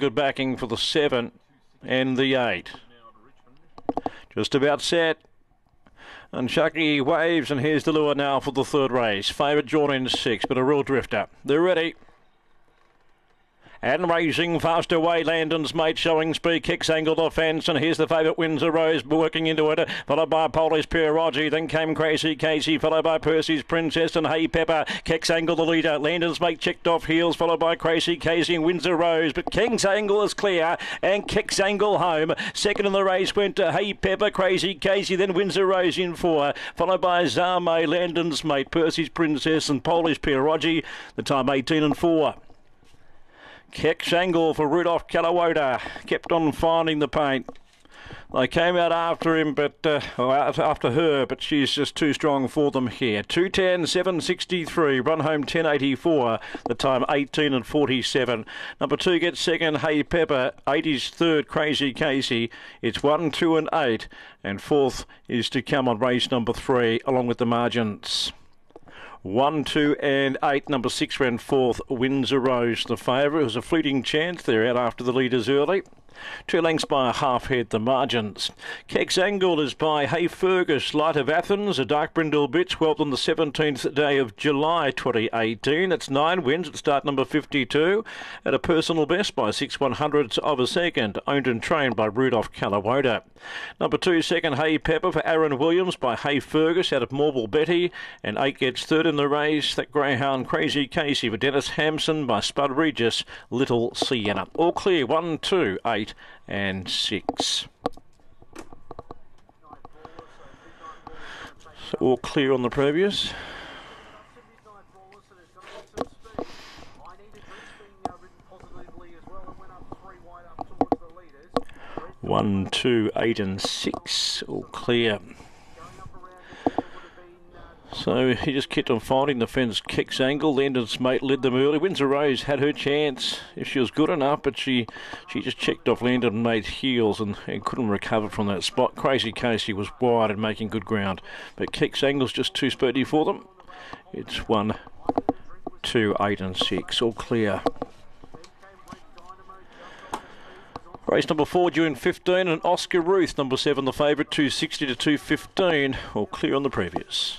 Good backing for the seven and the eight. Just about set. And Chucky waves, and here's the lure now for the third race. Favourite drawn in six, but a real drifter. They're ready. And racing fast away, Landon's mate showing speed, kicks angle the fence, and here's the favourite Windsor Rose working into it, followed by Polish Pierogi, then came Crazy Casey, followed by Percy's Princess and Hey Pepper, kicks angle the leader, Landon's mate checked off heels, followed by Crazy Casey and Windsor Rose, but King's Angle is clear, and kicks angle home. Second in the race went to Hey Pepper, Crazy Casey, then Windsor Rose in four, followed by Zame, Landon's mate, Percy's Princess and Polish Pierogi, the time 18 and 4. Kicks angle for Rudolph Calawoda. Kept on finding the paint. They came out after him, but uh, after her, but she's just too strong for them here. 210, 763, run home 1084, the time 18 and 47. Number two gets second, Hey Pepper, 80's third, Crazy Casey. It's one, two, and eight, and fourth is to come on race number three, along with the margins. One, two, and eight. Number six ran fourth. Windsor Rose, the favourite. It was a fleeting chance. They're out after the leaders early. Two lengths by a half head, the margins. Kex Angle is by Hey Fergus, Light of Athens, a dark brindle bitch, 12th on the 17th day of July 2018. It's nine wins at start number 52, at a personal best by six one hundredths of a second, owned and trained by Rudolph Calawoda. Number two, second, Hey Pepper for Aaron Williams by Hey Fergus out of Morble Betty, and eight gets third in the race. That Greyhound Crazy Casey for Dennis Hampson by Spud Regis, Little Sienna. All clear, one, two, eight eight and six. So all clear on the previous. One, two, eight, and six, all clear. So he just kept on fighting the fence, kicks angle. Landon's mate led them early. Windsor Rose had her chance if she was good enough, but she she just checked off Landon and mate's heels and, and couldn't recover from that spot. Crazy Casey was wide and making good ground, but kicks angle's just too speedy for them. It's one, two, eight, and six, all clear. Race number four, June 15, and Oscar Ruth, number seven, the favourite, 260 to 215, all clear on the previous.